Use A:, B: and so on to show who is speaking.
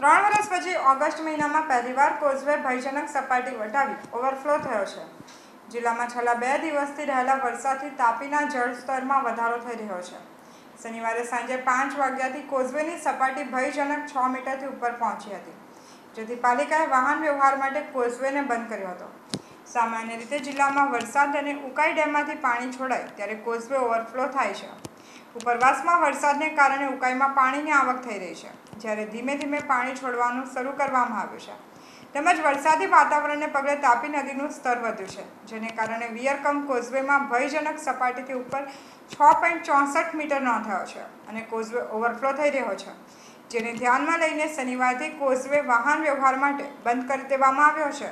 A: પછી ઓગસ્ટ મહિનામાં પહેલીવાર કોઝવે ભયજનક સપાટી વટાવી, ઓવરફ્લો થયો છે. જિલ્લામાં છેલ્લા બે દિવસથી રહેલા વરસાદથી તાપીના જળસ્તરમાં વધારો થઈ રહ્યો છે. શનિવારે સાંજે પાંચ વાગ્યાથી કોઝવેની સપાટી ભયજનક છ મીટરથી ઉપર પહોંચી હતી, જેથી પાલિકાએ વાહન વ્યવહાર માટે કોઝવેને બંધ કર્યો હતો. સામાન્ય રીતે જિલ્લામાં વરસાદ અને ઉકાઈ ડેમમાંથી પાણી છોડાય, ત્યારે કોઝવે ઓવરફ્લો થાય છે. ઉપરવાસમાં વરસાદને કારણે ઉકાઈમાં પાણીની આવક થઈ રહી છે, જ્યારે ધીમે ધીમે પાણી છોડવાનું શરૂ કરવામાં આવ્યું છે. તેમજ વરસાદી વાતાવરણને પગલે તાપી નદીનું સ્તર વધ્યું છે, જેને કારણે વિયરકમ કોઝવેમાં ભયજનક સપાટીથી ઉપર છ પોઈન્ટ ચોસઠ મીટર નોંધાયો છે અને કોઝવે ઓવરફ્લો થઈ રહ્યો છે, જેને ધ્યાનમાં લઈને શનિવારથી કોઝવે વાહન વ્યવહાર માટે બંધ કરી દેવામાં આવ્યો છે.